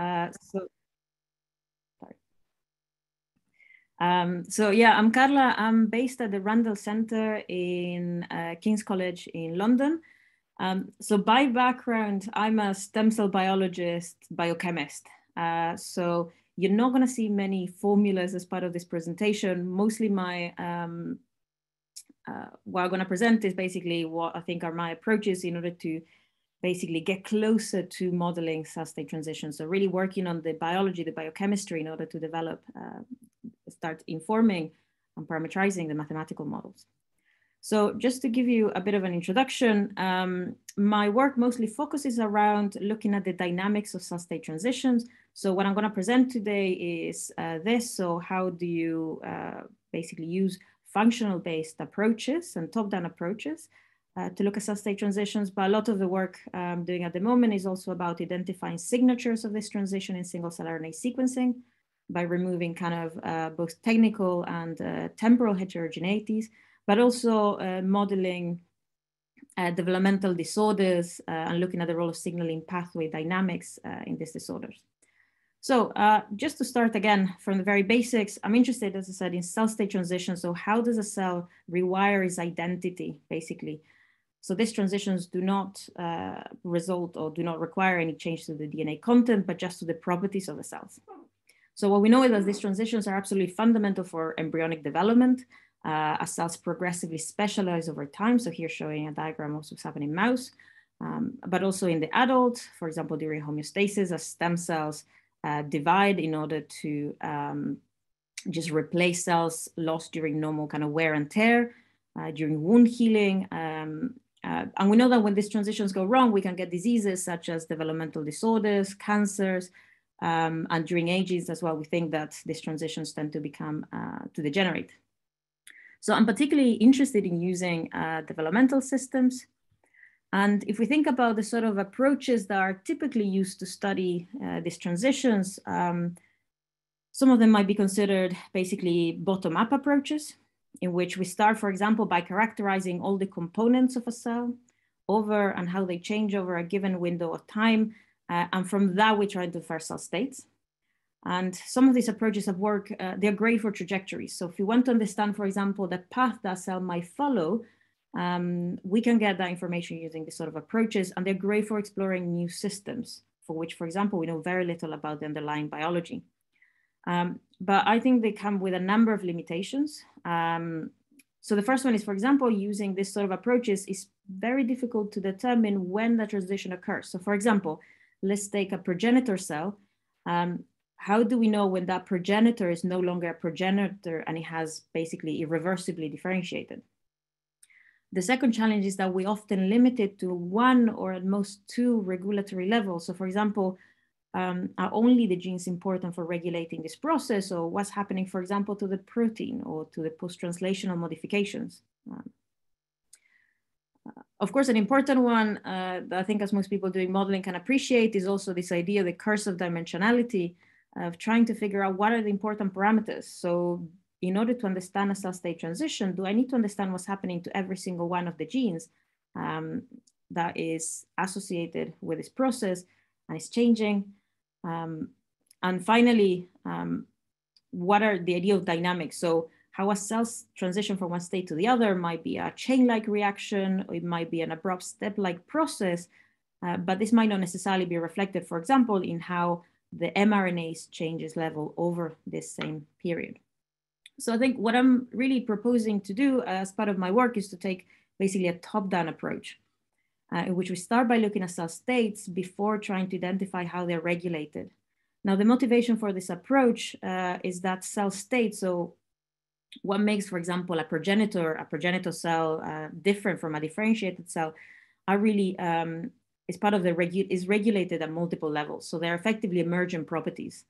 Uh, so, sorry. Um, so yeah, I'm Carla. I'm based at the Randall Center in uh, King's College in London. Um, so by background, I'm a stem cell biologist, biochemist. Uh, so you're not going to see many formulas as part of this presentation. Mostly my, um, uh, what I'm going to present is basically what I think are my approaches in order to basically get closer to modeling cell state transitions. So really working on the biology, the biochemistry in order to develop, uh, start informing and parameterizing the mathematical models. So just to give you a bit of an introduction, um, my work mostly focuses around looking at the dynamics of cell state transitions. So what I'm going to present today is uh, this. So how do you uh, basically use functional based approaches and top down approaches to look at cell state transitions. But a lot of the work I'm doing at the moment is also about identifying signatures of this transition in single cell RNA sequencing by removing kind of uh, both technical and uh, temporal heterogeneities but also uh, modeling uh, developmental disorders uh, and looking at the role of signaling pathway dynamics in these disorders. So uh, just to start again from the very basics, I'm interested, as I said, in cell state transition. So how does a cell rewire its identity, basically? So these transitions do not uh, result or do not require any change to the DNA content, but just to the properties of the cells. So what we know is that these transitions are absolutely fundamental for embryonic development uh, as cells progressively specialize over time. So here showing a diagram of what's happening in mouse, um, but also in the adult, for example, during homeostasis, as stem cells uh, divide in order to um, just replace cells lost during normal kind of wear and tear, uh, during wound healing. Um, uh, and we know that when these transitions go wrong, we can get diseases such as developmental disorders, cancers, um, and during ages as well, we think that these transitions tend to become, uh, to degenerate. So I'm particularly interested in using uh, developmental systems. And if we think about the sort of approaches that are typically used to study uh, these transitions, um, some of them might be considered basically bottom-up approaches, in which we start, for example, by characterizing all the components of a cell over and how they change over a given window of time. Uh, and from that, we try to infer cell states. And some of these approaches of work, uh, they're great for trajectories. So if you want to understand, for example, the path that cell might follow, um, we can get that information using this sort of approaches. And they're great for exploring new systems for which, for example, we know very little about the underlying biology. Um, but I think they come with a number of limitations. Um, so the first one is, for example, using this sort of approaches is very difficult to determine when the transition occurs. So for example, let's take a progenitor cell. Um, how do we know when that progenitor is no longer a progenitor and it has basically irreversibly differentiated? The second challenge is that we often limit it to one or at most two regulatory levels. So for example, um, are only the genes important for regulating this process or what's happening, for example, to the protein or to the post-translational modifications? Um, uh, of course, an important one uh, that I think as most people doing modeling can appreciate is also this idea, the curse of dimensionality, of trying to figure out what are the important parameters. So in order to understand a cell state transition, do I need to understand what's happening to every single one of the genes um, that is associated with this process and is changing? Um, and finally, um, what are the idea of dynamics? So how a cell transition from one state to the other might be a chain-like reaction, or it might be an abrupt step-like process, uh, but this might not necessarily be reflected, for example, in how the mRNA's changes level over this same period. So I think what I'm really proposing to do as part of my work is to take basically a top-down approach uh, in which we start by looking at cell states before trying to identify how they're regulated. Now, the motivation for this approach uh, is that cell state, so what makes, for example, a progenitor, a progenitor cell uh, different from a differentiated cell are really um, is part of the regu is regulated at multiple levels. So they're effectively emergent properties.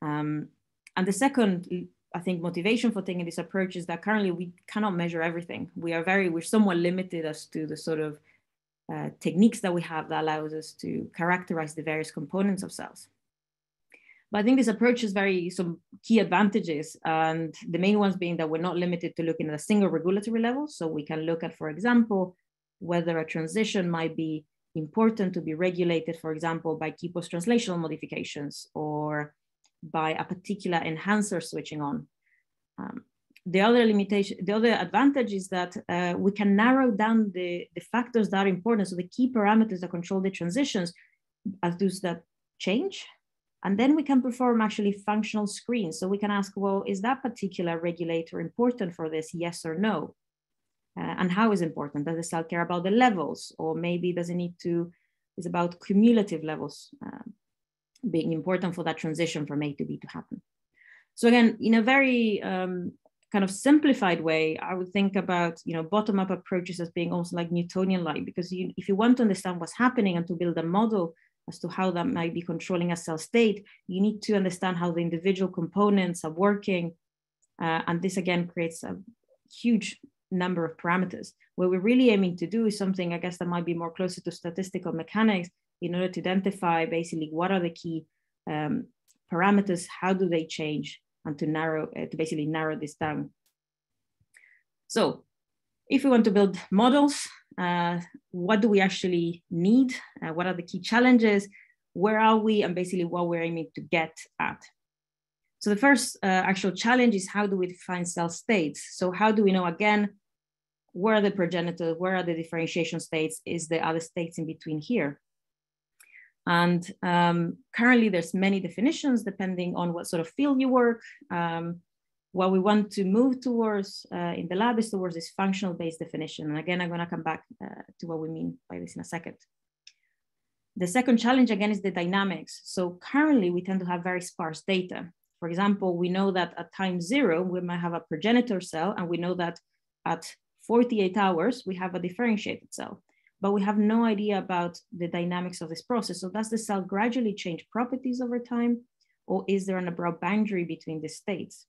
Um, and the second, I think, motivation for taking this approach is that currently we cannot measure everything. We are very, we're somewhat limited as to the sort of uh, techniques that we have that allows us to characterize the various components of cells. But I think this approach has very some key advantages, and the main ones being that we're not limited to looking at a single regulatory level. So we can look at, for example, whether a transition might be important to be regulated, for example, by key post-translational modifications or by a particular enhancer switching on. Um, the other limitation, the other advantage is that uh, we can narrow down the, the factors that are important. So the key parameters that control the transitions as those that change. And then we can perform actually functional screens. So we can ask, well, is that particular regulator important for this, yes or no? Uh, and how is important? Does the cell care about the levels? Or maybe does it need to, is about cumulative levels uh, being important for that transition from A to B to happen. So again, in a very um, kind of simplified way, I would think about you know bottom-up approaches as being almost like Newtonian-like, because you, if you want to understand what's happening and to build a model as to how that might be controlling a cell state, you need to understand how the individual components are working. Uh, and this again creates a huge number of parameters. What we're really aiming to do is something, I guess, that might be more closer to statistical mechanics in order to identify basically what are the key um, parameters, how do they change, and to narrow, uh, to basically narrow this down. So if we want to build models, uh, what do we actually need? Uh, what are the key challenges? Where are we? And basically what we're aiming to get at. So the first uh, actual challenge is how do we define cell states? So how do we know again, where are the progenitors, where are the differentiation states? Is there other states in between here? And um, currently there's many definitions depending on what sort of field you work. Um, what we want to move towards uh, in the lab is towards this functional based definition. And again, I'm gonna come back uh, to what we mean by this in a second. The second challenge again is the dynamics. So currently we tend to have very sparse data. For example, we know that at time zero, we might have a progenitor cell and we know that at 48 hours, we have a differentiated cell but we have no idea about the dynamics of this process. So does the cell gradually change properties over time? Or is there an abrupt boundary between the states?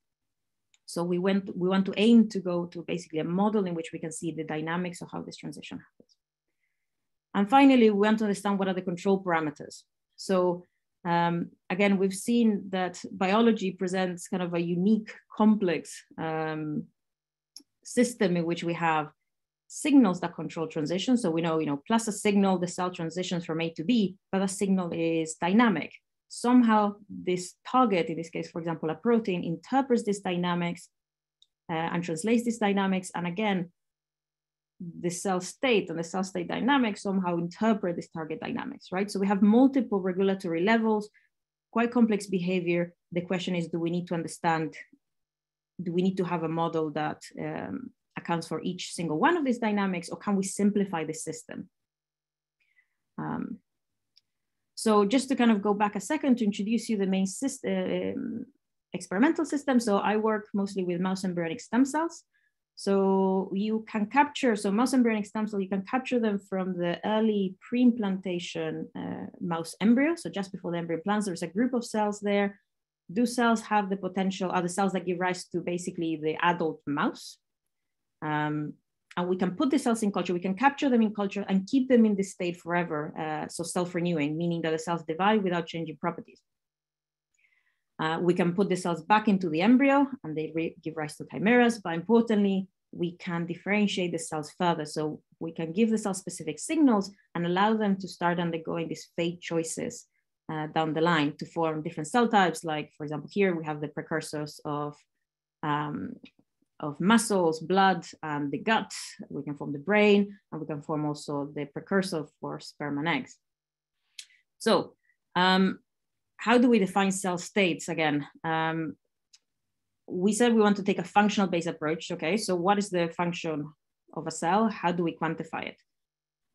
So we went, we want to aim to go to basically a model in which we can see the dynamics of how this transition happens. And finally, we want to understand what are the control parameters. So um, again, we've seen that biology presents kind of a unique, complex um, system in which we have signals that control transition. So we know, you know, plus a signal, the cell transitions from A to B, but a signal is dynamic. Somehow this target, in this case, for example, a protein interprets this dynamics uh, and translates this dynamics. And again, the cell state and the cell state dynamics somehow interpret this target dynamics, right? So we have multiple regulatory levels, quite complex behavior. The question is, do we need to understand, do we need to have a model that um, accounts for each single one of these dynamics, or can we simplify the system? Um, so just to kind of go back a second to introduce you the main system, um, experimental system. So I work mostly with mouse embryonic stem cells. So you can capture, so mouse embryonic stem cells, you can capture them from the early pre-implantation uh, mouse embryo. So just before the embryo implants, there's a group of cells there. Do cells have the potential, are the cells that give rise to basically the adult mouse? Um, and we can put the cells in culture, we can capture them in culture and keep them in this state forever. Uh, so self-renewing, meaning that the cells divide without changing properties. Uh, we can put the cells back into the embryo and they give rise to chimeras, but importantly, we can differentiate the cells further. So we can give the cell specific signals and allow them to start undergoing these fate choices uh, down the line to form different cell types. Like for example, here we have the precursors of um, of muscles, blood, and the gut. We can form the brain, and we can form also the precursor for sperm and eggs. So um, how do we define cell states again? Um, we said we want to take a functional based approach. Okay, so what is the function of a cell? How do we quantify it?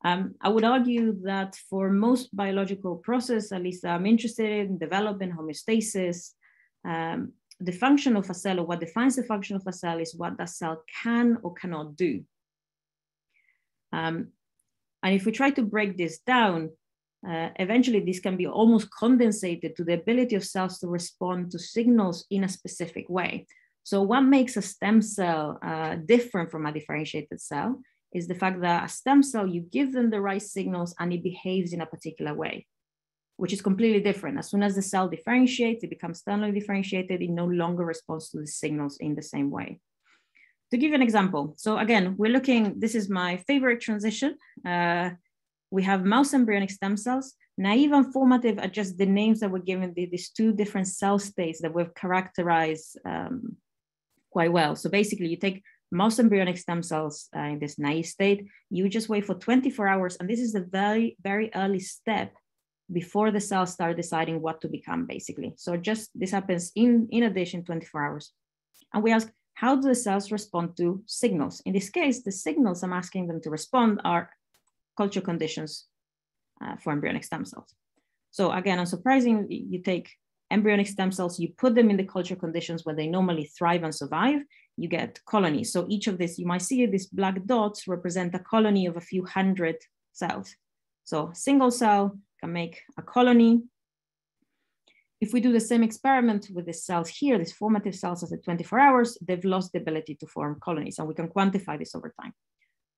Um, I would argue that for most biological process, at least I'm interested in development, homeostasis, um, the function of a cell or what defines the function of a cell is what that cell can or cannot do. Um, and if we try to break this down, uh, eventually this can be almost condensated to the ability of cells to respond to signals in a specific way. So what makes a stem cell uh, different from a differentiated cell is the fact that a stem cell, you give them the right signals and it behaves in a particular way which is completely different. As soon as the cell differentiates, it becomes terminally differentiated, it no longer responds to the signals in the same way. To give you an example, so again, we're looking, this is my favorite transition. Uh, we have mouse embryonic stem cells. Naive and formative are just the names that were given the, these two different cell states that we've characterized um, quite well. So basically you take mouse embryonic stem cells uh, in this naive state, you just wait for 24 hours. And this is the very, very early step before the cells start deciding what to become basically. So just this happens in, in addition 24 hours. And we ask, how do the cells respond to signals? In this case, the signals I'm asking them to respond are culture conditions uh, for embryonic stem cells. So again, unsurprising, you take embryonic stem cells, you put them in the culture conditions where they normally thrive and survive, you get colonies. So each of these, you might see these black dots represent a colony of a few hundred cells. So single cell can make a colony. If we do the same experiment with the cells here, these formative cells after 24 hours, they've lost the ability to form colonies and we can quantify this over time.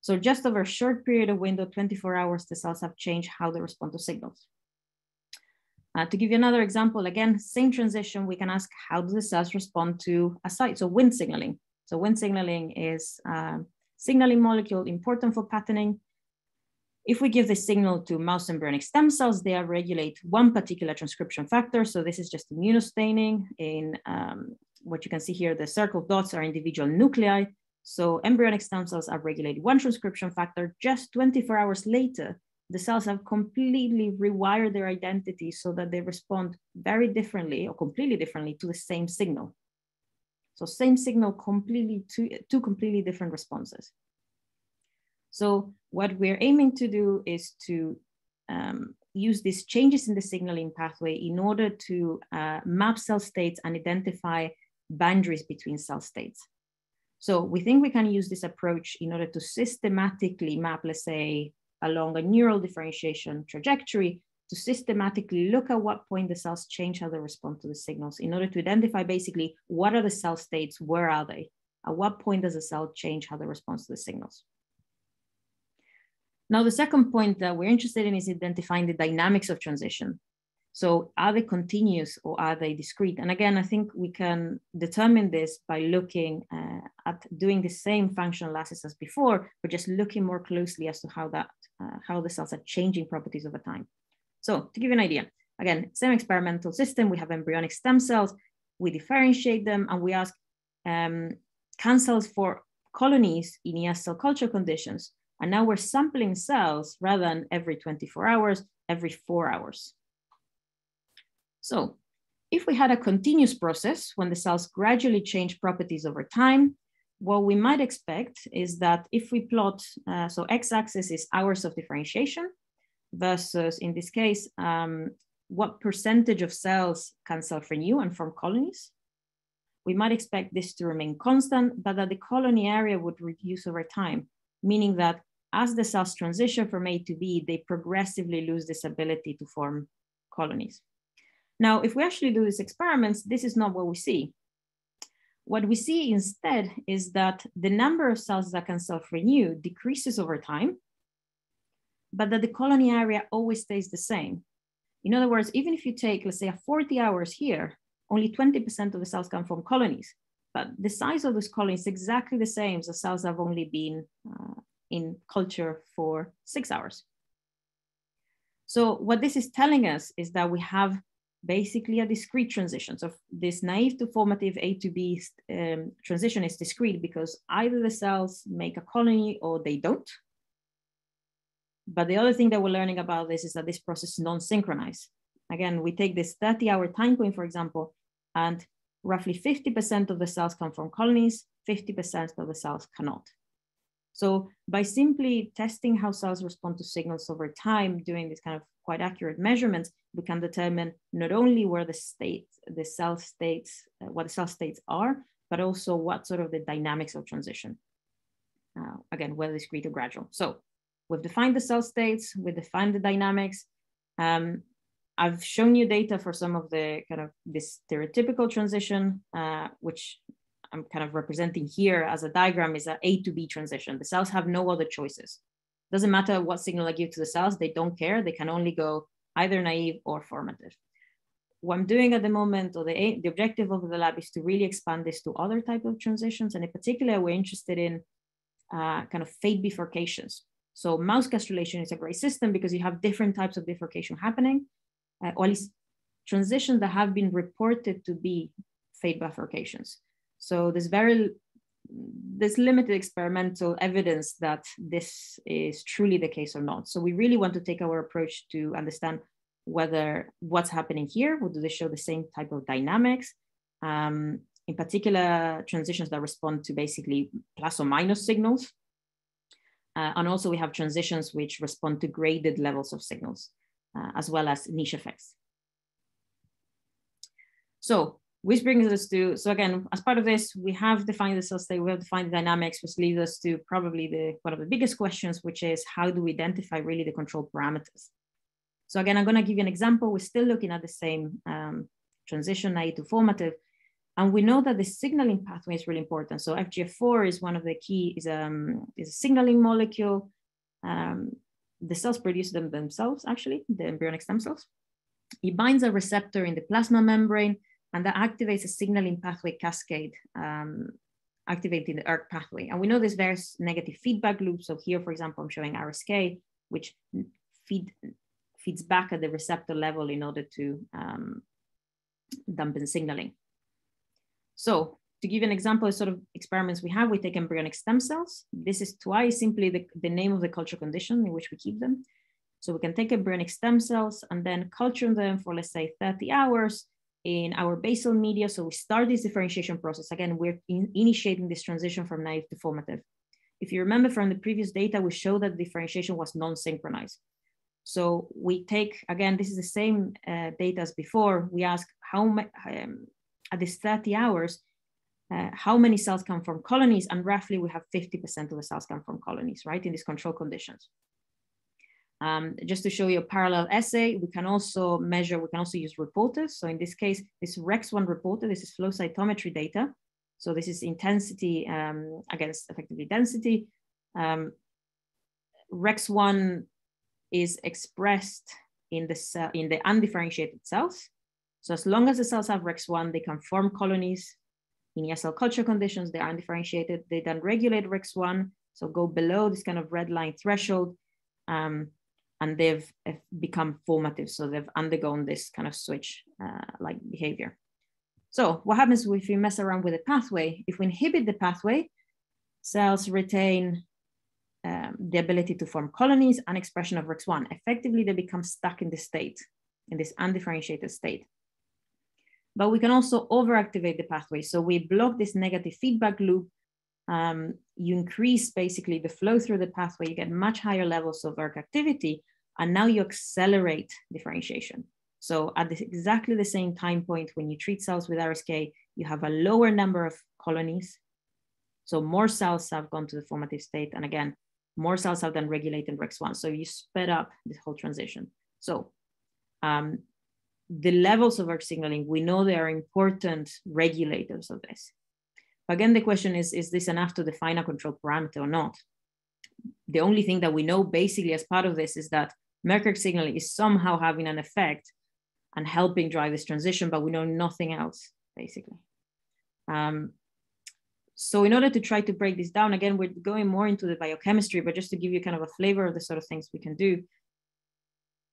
So just over a short period of window, 24 hours, the cells have changed how they respond to signals. Uh, to give you another example, again, same transition, we can ask how do the cells respond to a site, so Wnt signaling. So Wnt signaling is a signaling molecule important for patterning. If we give the signal to mouse embryonic stem cells, they regulate one particular transcription factor. So this is just immunostaining. In um, what you can see here, the circle dots are individual nuclei. So embryonic stem cells are regulated one transcription factor. Just 24 hours later, the cells have completely rewired their identity so that they respond very differently or completely differently to the same signal. So same signal, completely two, two completely different responses. So what we're aiming to do is to um, use these changes in the signaling pathway in order to uh, map cell states and identify boundaries between cell states. So we think we can use this approach in order to systematically map, let's say, along a neural differentiation trajectory to systematically look at what point the cells change how they respond to the signals in order to identify basically what are the cell states, where are they? At what point does a cell change how they respond to the signals? Now, the second point that we're interested in is identifying the dynamics of transition. So are they continuous or are they discrete? And again, I think we can determine this by looking uh, at doing the same functional analysis as before, but just looking more closely as to how that, uh, how the cells are changing properties over time. So to give you an idea, again, same experimental system, we have embryonic stem cells, we differentiate them and we ask, um, can cells for colonies in ES cell culture conditions and now we're sampling cells rather than every 24 hours, every four hours. So if we had a continuous process when the cells gradually change properties over time, what we might expect is that if we plot, uh, so x-axis is hours of differentiation versus in this case, um, what percentage of cells can self-renew and form colonies. We might expect this to remain constant, but that the colony area would reduce over time, meaning that as the cells transition from A to B, they progressively lose this ability to form colonies. Now, if we actually do these experiments, this is not what we see. What we see instead is that the number of cells that can self-renew decreases over time, but that the colony area always stays the same. In other words, even if you take, let's say, a 40 hours here, only 20% of the cells come from colonies, but the size of those colonies is exactly the same as the cells have only been uh, in culture for six hours. So what this is telling us is that we have basically a discrete transition. So this naive to formative A to B um, transition is discrete because either the cells make a colony or they don't. But the other thing that we're learning about this is that this process is non-synchronized. Again, we take this 30 hour time point, for example, and roughly 50% of the cells come from colonies, 50% of the cells cannot. So by simply testing how cells respond to signals over time, doing these kind of quite accurate measurements, we can determine not only where the state, the cell states, uh, what the cell states are, but also what sort of the dynamics of transition. Uh, again, whether discrete or gradual. So we've defined the cell states, we defined the dynamics. Um, I've shown you data for some of the kind of this stereotypical transition, uh, which I'm kind of representing here as a diagram is a A to B transition. The cells have no other choices. Doesn't matter what signal I give to the cells, they don't care. They can only go either naive or formative. What I'm doing at the moment, or the, the objective of the lab is to really expand this to other type of transitions. And in particular, we're interested in uh, kind of fate bifurcations. So mouse gastrulation is a great system because you have different types of bifurcation happening, uh, or at least transitions that have been reported to be fate bifurcations. So there's very there's limited experimental evidence that this is truly the case or not. So we really want to take our approach to understand whether what's happening here, do they show the same type of dynamics? Um, in particular, transitions that respond to basically plus or minus signals. Uh, and also we have transitions which respond to graded levels of signals, uh, as well as niche effects. So which brings us to, so again, as part of this, we have defined the cell state, we have defined the dynamics, which leads us to probably the one of the biggest questions, which is how do we identify really the control parameters? So again, I'm gonna give you an example. We're still looking at the same um, transition, naive to formative. And we know that the signaling pathway is really important. So FGF4 is one of the key, is, um, is a signaling molecule. Um, the cells produce them themselves, actually, the embryonic stem cells. It binds a receptor in the plasma membrane and that activates a signaling pathway cascade, um, activating the ERK pathway. And we know there's various negative feedback loops. So here, for example, I'm showing RSK, which feed, feeds back at the receptor level in order to um, dampen signaling. So to give an example of sort of experiments we have, we take embryonic stem cells. This is 2i simply the, the name of the culture condition in which we keep them. So we can take embryonic stem cells and then culture them for let's say 30 hours in our basal media. So we start this differentiation process. Again, we're in initiating this transition from naive to formative. If you remember from the previous data, we showed that differentiation was non-synchronized. So we take, again, this is the same uh, data as before. We ask how um, at this 30 hours, uh, how many cells come from colonies? And roughly we have 50% of the cells come from colonies, right? In these control conditions. Um, just to show you a parallel assay, we can also measure, we can also use reporters. So in this case, this REX1 reporter, this is flow cytometry data. So this is intensity um, against effectively density. Um, REX1 is expressed in the, cell, in the undifferentiated cells. So as long as the cells have REX1, they can form colonies in ESL culture conditions, they are undifferentiated. They then regulate REX1, so go below this kind of red line threshold. Um, and they've become formative. So they've undergone this kind of switch uh, like behavior. So what happens if we mess around with the pathway? If we inhibit the pathway, cells retain um, the ability to form colonies and expression of REX1. Effectively, they become stuck in this state, in this undifferentiated state. But we can also overactivate the pathway. So we block this negative feedback loop. Um, you increase basically the flow through the pathway, you get much higher levels of ERK activity, and now you accelerate differentiation. So at this, exactly the same time point when you treat cells with RSK, you have a lower number of colonies. So more cells have gone to the formative state. And again, more cells have then regulated in REX1. So you sped up this whole transition. So um, the levels of ERK signaling, we know they are important regulators of this. But again, the question is, is this enough to define a control parameter or not? The only thing that we know basically as part of this is that Merck signaling is somehow having an effect and helping drive this transition, but we know nothing else, basically. Um, so in order to try to break this down, again, we're going more into the biochemistry, but just to give you kind of a flavor of the sort of things we can do,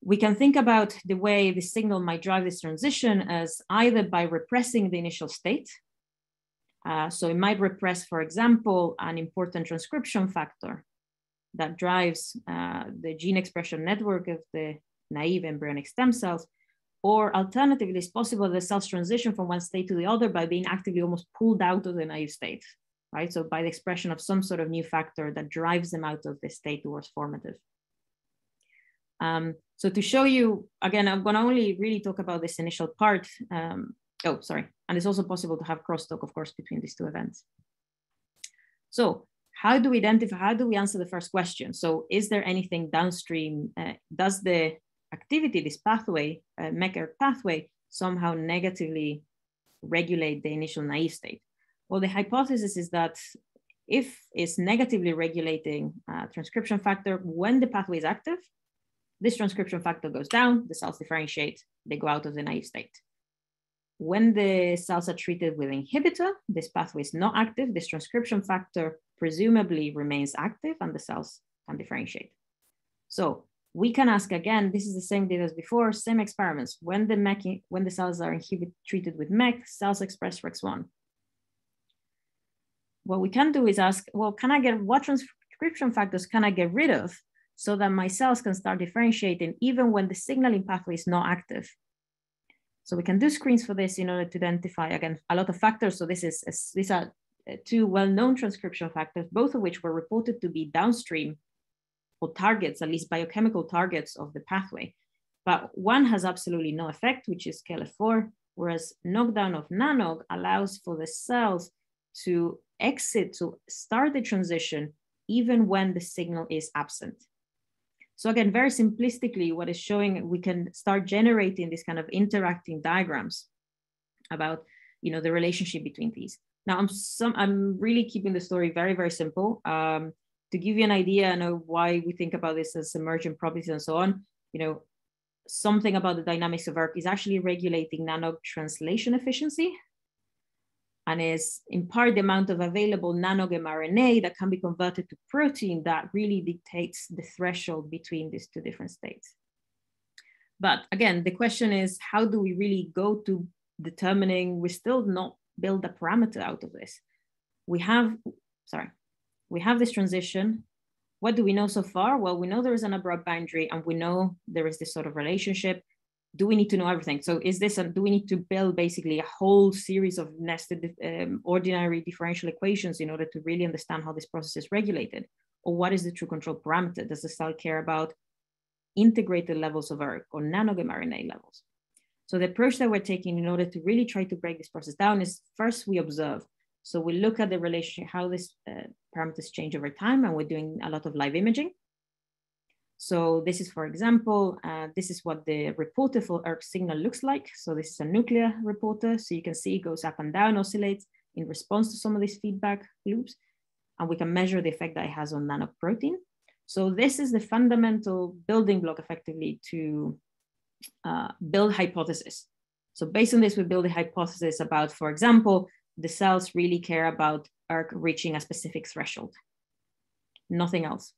we can think about the way the signal might drive this transition as either by repressing the initial state. Uh, so it might repress, for example, an important transcription factor that drives uh, the gene expression network of the naive embryonic stem cells. Or alternatively, it's possible the cells transition from one state to the other by being actively almost pulled out of the naive state, right? So by the expression of some sort of new factor that drives them out of the state towards formative. Um, so to show you, again, I'm gonna only really talk about this initial part. Um, oh, sorry. And it's also possible to have crosstalk, of course, between these two events. So how do we identify, how do we answer the first question? So is there anything downstream? Uh, does the activity, this pathway, uh, MECR pathway, somehow negatively regulate the initial naive state? Well, the hypothesis is that if it's negatively regulating uh, transcription factor when the pathway is active, this transcription factor goes down, the cells differentiate, they go out of the naive state. When the cells are treated with inhibitor, this pathway is not active, this transcription factor presumably remains active and the cells can differentiate. So we can ask again, this is the same data as before, same experiments. When the, MEK, when the cells are inhibited, treated with MEK, cells express REX1. What we can do is ask, well, can I get, what transcription factors can I get rid of so that my cells can start differentiating even when the signaling pathway is not active? So we can do screens for this in order to identify, again, a lot of factors. So this is, these are two well-known transcription factors, both of which were reported to be downstream or targets, at least biochemical targets of the pathway. But one has absolutely no effect, which is KLF4, whereas knockdown of nanog allows for the cells to exit, to start the transition, even when the signal is absent. So again, very simplistically, what is showing, we can start generating these kind of interacting diagrams about you know, the relationship between these. Now, I'm, some, I'm really keeping the story very, very simple. Um, to give you an idea of why we think about this as emergent properties and so on, you know, something about the dynamics of ERK is actually regulating nanog translation efficiency and is in part the amount of available nanog mRNA that can be converted to protein that really dictates the threshold between these two different states. But again, the question is, how do we really go to determining, We're still not build a parameter out of this. We have, sorry, we have this transition. What do we know so far? Well, we know there is an abrupt boundary and we know there is this sort of relationship. Do we need to know everything? So is this, a, do we need to build basically a whole series of nested um, ordinary differential equations in order to really understand how this process is regulated? Or what is the true control parameter? Does the cell care about integrated levels of ERK or nanog mRNA levels? So the approach that we're taking in order to really try to break this process down is first we observe so we look at the relationship, how these uh, parameters change over time, and we're doing a lot of live imaging. So this is, for example, uh, this is what the reporter for ERK signal looks like. So this is a nuclear reporter. So you can see it goes up and down, oscillates in response to some of these feedback loops. And we can measure the effect that it has on nanog protein. So this is the fundamental building block effectively to uh, build hypothesis. So based on this, we build a hypothesis about, for example, the cells really care about reaching a specific threshold, nothing else.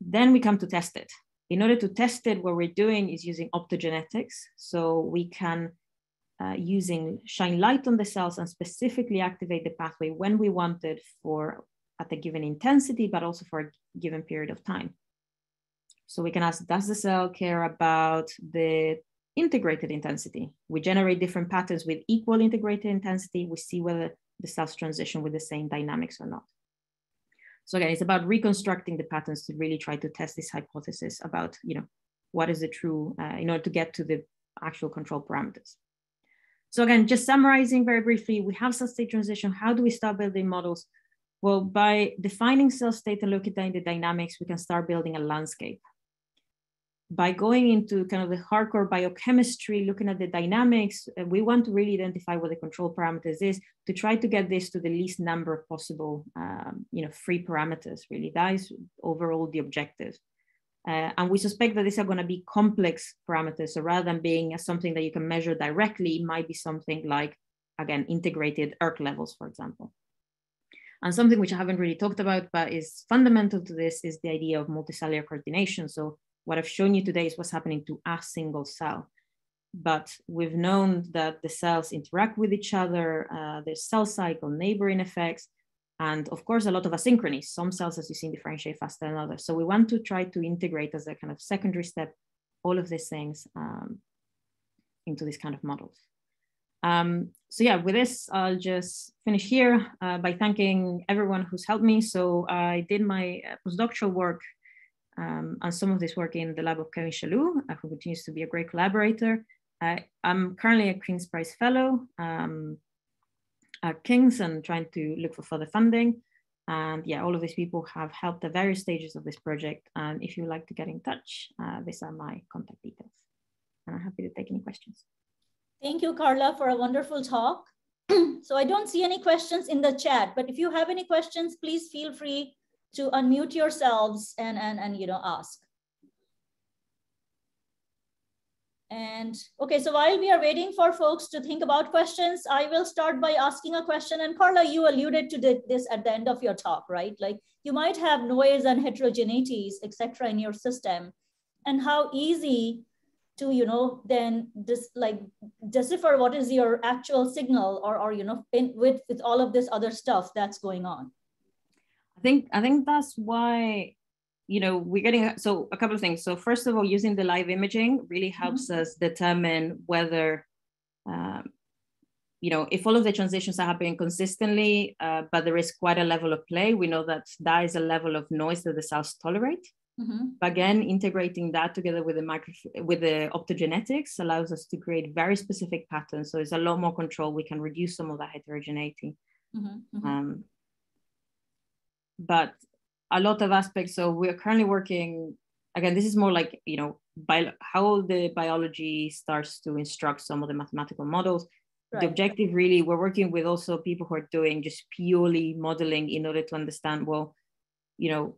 Then we come to test it. In order to test it, what we're doing is using optogenetics. So we can, uh, using shine light on the cells and specifically activate the pathway when we want it for at a given intensity, but also for a given period of time. So we can ask, does the cell care about the integrated intensity. We generate different patterns with equal integrated intensity. We see whether the cells transition with the same dynamics or not. So again, it's about reconstructing the patterns to really try to test this hypothesis about, you know, what is the true, uh, in order to get to the actual control parameters. So again, just summarizing very briefly, we have cell state transition. How do we start building models? Well, by defining cell state and looking at the dynamics, we can start building a landscape by going into kind of the hardcore biochemistry, looking at the dynamics, uh, we want to really identify what the control parameters is to try to get this to the least number of possible, um, you know, free parameters. Really, that is overall the objective. Uh, and we suspect that these are going to be complex parameters. So rather than being something that you can measure directly, it might be something like, again, integrated ERK levels, for example. And something which I haven't really talked about, but is fundamental to this is the idea of multicellular coordination. So what I've shown you today is what's happening to a single cell. But we've known that the cells interact with each other, uh, there's cell cycle, neighboring effects, and of course, a lot of asynchrony. Some cells, as you've seen, differentiate faster than others. So we want to try to integrate as a kind of secondary step all of these things um, into these kind of models. Um, so yeah, with this, I'll just finish here uh, by thanking everyone who's helped me. So I did my uh, postdoctoral work um, and some of this work in the lab of Kevin Chalut, uh, who continues to be a great collaborator. Uh, I'm currently a King's Prize Fellow um, at King's and trying to look for further funding. And yeah, all of these people have helped at various stages of this project. And if you would like to get in touch, uh, these are my contact details. And I'm happy to take any questions. Thank you, Carla, for a wonderful talk. so I don't see any questions in the chat, but if you have any questions, please feel free to unmute yourselves and, and, and you know, ask. And okay, so while we are waiting for folks to think about questions, I will start by asking a question. And Carla, you alluded to this at the end of your talk, right? Like you might have noise and heterogeneities, etc., in your system, and how easy to you know then just like decipher what is your actual signal or or you know in, with with all of this other stuff that's going on. I think I think that's why you know, we're getting so a couple of things. So first of all, using the live imaging really mm-hmm. helps mm-hmm. us determine whether, um, you know, if all of the transitions are happening consistently, uh, but there is quite a level of play, we know that that is a level of noise that the cells tolerate. Mm-hmm. Again, integrating that together with the micro with the optogenetics allows us to create very specific patterns. So it's a lot more control. We can reduce some of that heterogeneity. Mm-hmm. mm-hmm. Um, but a lot of aspects. So we're currently working, again, this is more like, you know, by how the biology starts to instruct some of the mathematical models. Right. The objective really, we're working with also people who are doing just purely modeling in order to understand, well, you know,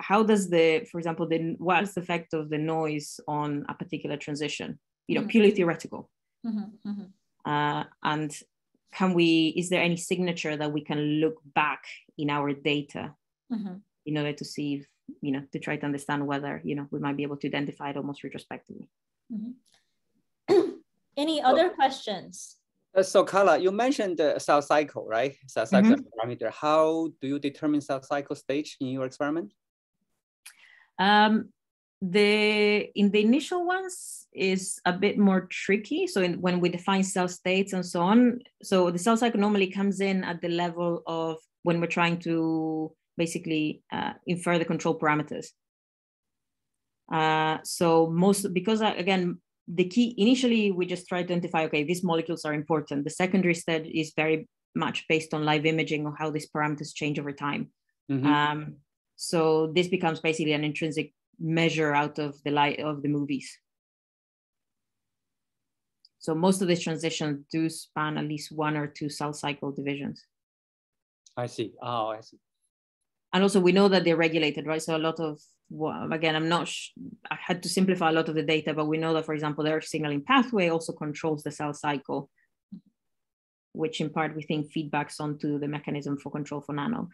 how does the, for example, the what's the effect of the noise on a particular transition? You know, mm-hmm. purely theoretical. Mm-hmm, mm-hmm. Uh, and can we, is there any signature that we can look back in our data mm-hmm. in order to see if, you know, to try to understand whether, you know, we might be able to identify it almost retrospectively. Mm-hmm. Any other well, questions? Uh, so Carla, you mentioned the cell cycle, right? Cell cycle mm-hmm. parameter. How do you determine cell cycle stage in your experiment? Um, the in the initial ones is a bit more tricky. So in, when we define cell states and so on, so the cell cycle normally comes in at the level of when we're trying to basically uh, infer the control parameters. Uh, so most, because uh, again, the key, initially we just try to identify, okay, these molecules are important. The secondary step is very much based on live imaging of how these parameters change over time. Mm-hmm. Um, so this becomes basically an intrinsic measure out of the light of the movies. So most of these transitions do span at least one or two cell cycle divisions. I see. Oh, I see and also we know that they're regulated right so a lot of well, again i'm not sh- i had to simplify a lot of the data but we know that for example their signaling pathway also controls the cell cycle which in part we think feedbacks onto the mechanism for control for nanog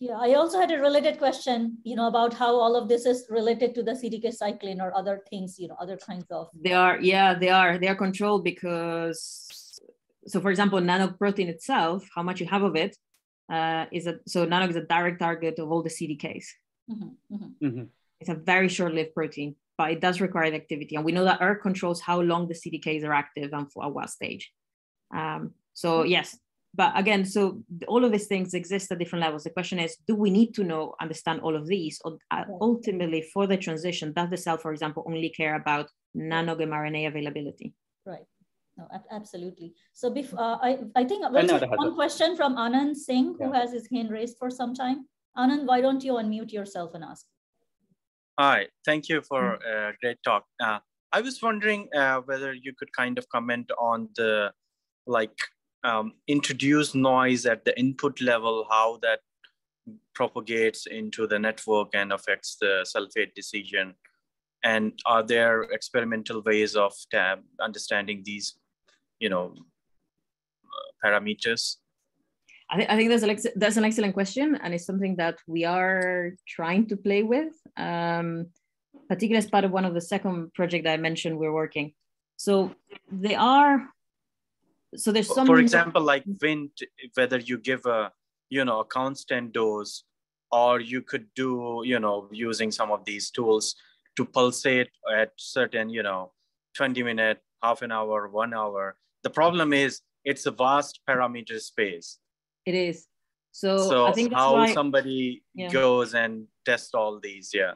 yeah i also had a related question you know about how all of this is related to the cdk cyclin or other things you know other kinds of they are yeah they are they are controlled because so for example nanog protein itself how much you have of it uh, is a so nanog is a direct target of all the CDKs. Mm-hmm, mm-hmm. Mm-hmm. It's a very short-lived protein, but it does require activity, and we know that ERK controls how long the CDKs are active and for what stage. Um, so yes, but again, so all of these things exist at different levels. The question is, do we need to know understand all of these, or uh, ultimately for the transition, does the cell, for example, only care about nanog mRNA availability? Right no, absolutely. So before, uh, I, I think let's one question from Anand Singh, who yeah. has his hand raised for some time. Anand, why don't you unmute yourself and ask? Hi, thank you for hmm. a great talk. Uh, I was wondering uh, whether you could kind of comment on the like um, introduce noise at the input level, how that propagates into the network and affects the cell fate decision. And are there experimental ways of understanding these you know parameters? I, th- I think that's, an that's an excellent question, and it's something that we are trying to play with, um, particularly as part of one of the second project that I mentioned we're working. So they are. So there's some. For example, like Wnt, whether you give a you know a constant dose, or you could do you know using some of these tools to pulsate at certain you know 20 minute, half an hour, one hour, the problem is it's a vast parameter space. It is. So, so I think how why, somebody yeah. goes and tests all these, yeah.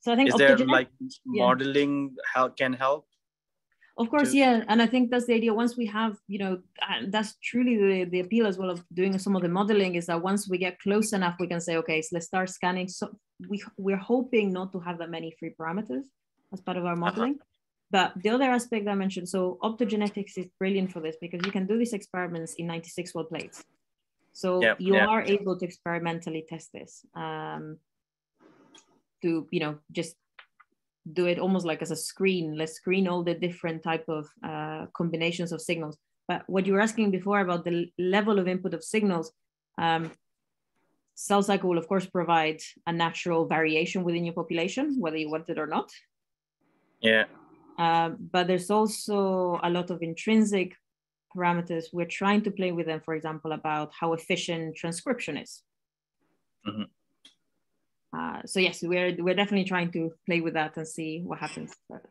So I think is there like modeling yeah. help can help? Of course, yeah, and I think that's the idea. Once we have, you know, that's truly the, the appeal as well of doing some of the modeling is that once we get close enough, we can say, okay, so let's start scanning. So we we're hoping not to have that many free parameters as part of our uh-huh. modeling. Uh-huh. But the other aspect I mentioned, so optogenetics is brilliant for this because you can do these experiments in 96 well plates. So yep, you yep. are able to experimentally test this um, to, you know, just do it almost like as a screen. Let's screen all the different type of uh, combinations of signals. But what you were asking before about the level of input of signals, um, cell cycle will of course provide a natural variation within your population, whether you want it or not. Yeah. Uh, but there's also a lot of intrinsic parameters. We're trying to play with them, for example, about how efficient transcription is. Mm-hmm. Uh, so yes, we're we're definitely trying to play with that and see what happens. But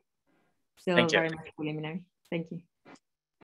still Thank very you. much preliminary. Thank you.